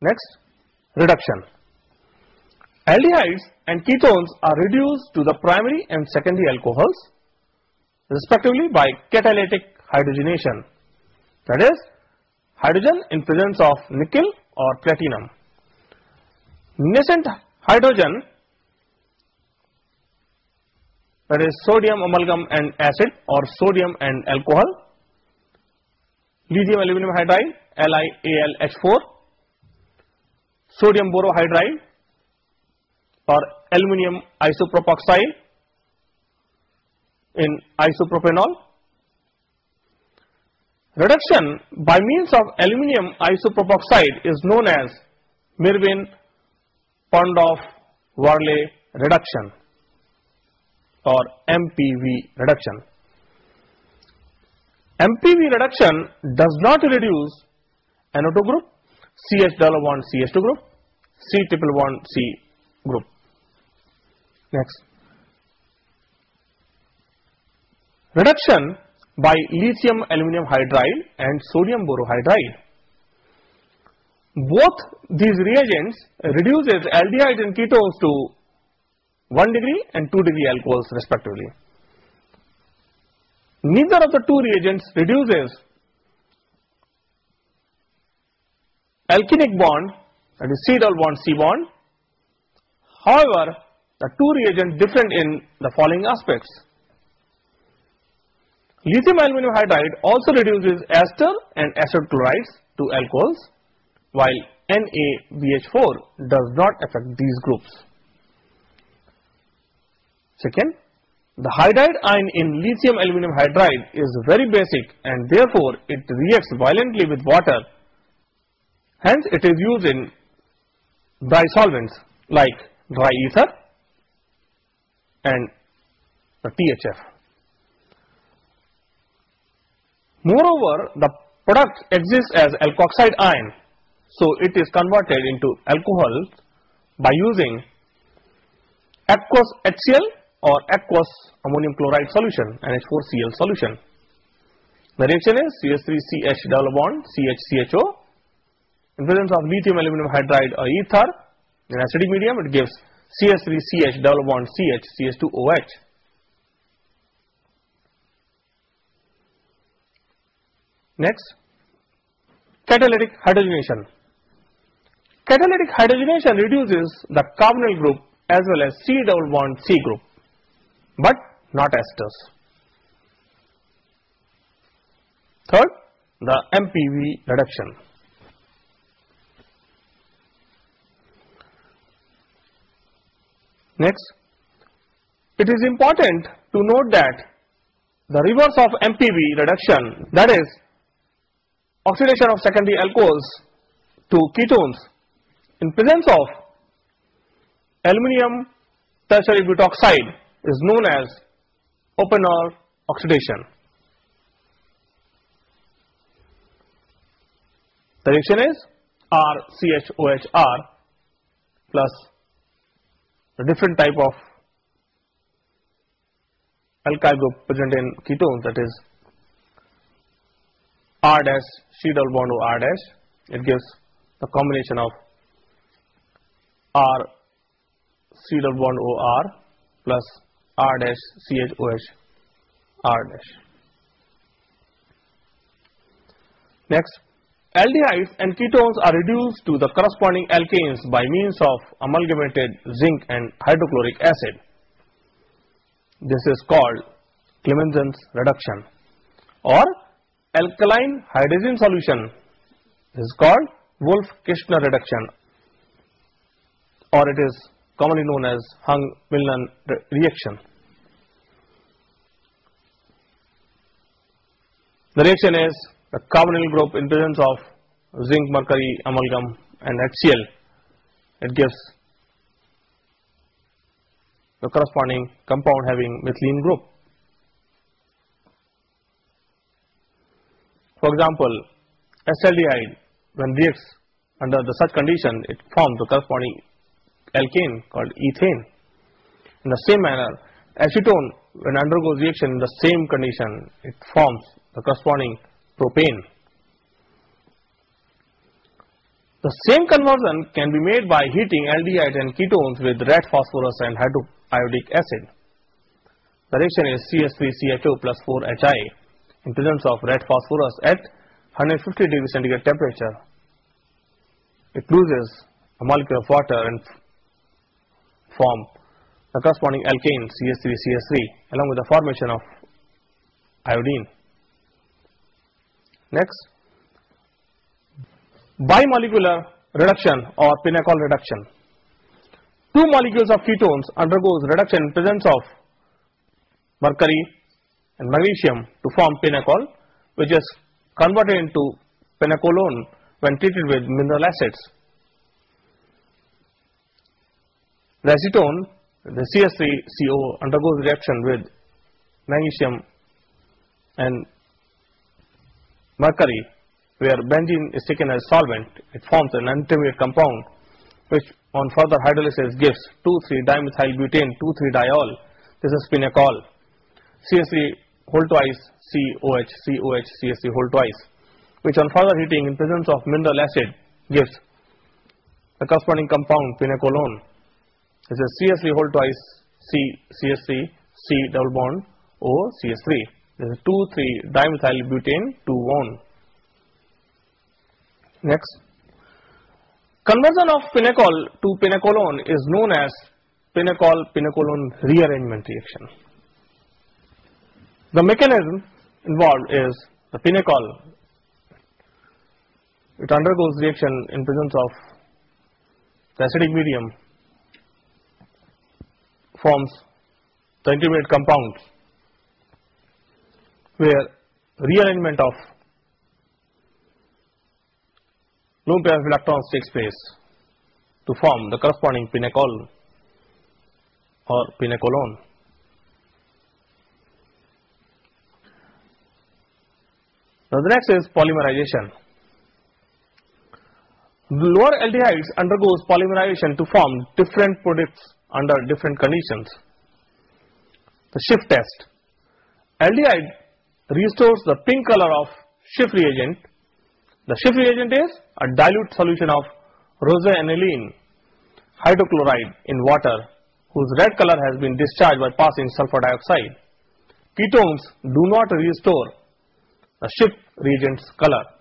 Next, reduction. Aldehydes and ketones are reduced to the primary and secondary alcohols respectively by catalytic hydrogenation that is hydrogen in presence of nickel or platinum. Nascent hydrogen that is sodium amalgam and acid or sodium and alcohol, lithium aluminum hydride LiAlH4, sodium borohydride or aluminum isopropoxide in isopropanol. Reduction by means of aluminum isopropoxide is known as Meerwein Ponndorf Verley reduction or MPV reduction. MPV reduction does not reduce NO2 group, CH double bond CH2 group, C triple bond C group. Next. Reduction by lithium aluminum hydride and sodium borohydride. Both these reagents reduces aldehydes and ketones to 1 degree and 2 degree alcohols respectively. Neither of the two reagents reduces alkenic bond that is C double bond C bond. However, the two reagents different in the following aspects. Lithium aluminum hydride also reduces ester and acid chlorides to alcohols while NaBH4 does not affect these groups. Second, the hydride ion in lithium aluminum hydride is very basic and therefore it reacts violently with water. Hence, it is used in dry solvents like dry ether and the THF. Moreover, the product exists as alkoxide ion, so it is converted into alcohol by using aqueous HCl or aqueous ammonium chloride solution NH4Cl solution. The reaction is CH3CH double bond CHCHO in presence of lithium aluminum hydride or ether in acidic medium it gives CH3CH double bond CH CH2OH. Next, catalytic hydrogenation. Catalytic hydrogenation reduces the carbonyl group as well as C double bond C group, but not esters. Third, the MPV reduction. Next, it is important to note that the reverse of MPV reduction that is oxidation of secondary alcohols to ketones in presence of aluminum tertiary butoxide is known as Oppenauer oxidation. The reaction is RCHOHR plus a different type of alkyl group present in ketones that is R dash C double bond O R dash it gives the combination of R C double bond O R plus R dash C H O H R dash. Next aldehydes and ketones are reduced to the corresponding alkanes by means of amalgamated zinc and hydrochloric acid. This is called Clemmensen's reduction or alkaline hydrazine solution this is called Wolff-Kishner reduction or it is commonly known as Huang-Minlon re reaction. The reaction is the carbonyl group in presence of zinc mercury amalgam and HCl it gives the corresponding compound having methylene group. For example, acetaldehyde when reacts under the such condition it forms the corresponding alkane called ethane. In the same manner acetone when undergoes reaction in the same condition it forms the corresponding propane. The same conversion can be made by heating aldehyde and ketones with red phosphorus and hydroiodic acid. The reaction is CH3CHO plus 4HI in presence of red phosphorus at 150 degree centigrade temperature. It loses a molecule of water and form the corresponding alkane CH3CH3 along with the formation of iodine. Next, bimolecular reduction or pinacol reduction. Two molecules of ketones undergoes reduction in presence of mercury and magnesium to form pinacol which is converted into pinacolone when treated with mineral acids. The acetone, the CH3CO undergoes reaction with magnesium and mercury where benzene is taken as solvent, it forms an intermediate compound which on further hydrolysis gives 2,3-dimethylbutane 2,3-diol. This is pinacol. CH3 whole twice COH, COH, CH3 whole twice which on further heating in presence of mineral acid gives the corresponding compound pinacolone. This is CH3 whole twice C, CH3, C double bond O, CH3. This is 2,3-dimethylbutane 2-1. Next, conversion of pinacol to pinacolone is known as pinacol pinacolone rearrangement reaction. The mechanism involved is the pinacol it undergoes reaction in presence of the acidic medium forms the intermediate compounds where rearrangement of lone pair of electrons takes place to form the corresponding pinacol or pinacolone. Now the next is polymerization. The lower aldehydes undergoes polymerization to form different products under different conditions. The Schiff test. Aldehyde restores the pink color of Schiff reagent the Schiff reagent is a dilute solution of rose rosaniline hydrochloride in water whose red color has been discharged by passing sulfur dioxide. Ketones do not restore the Schiff reagent's color.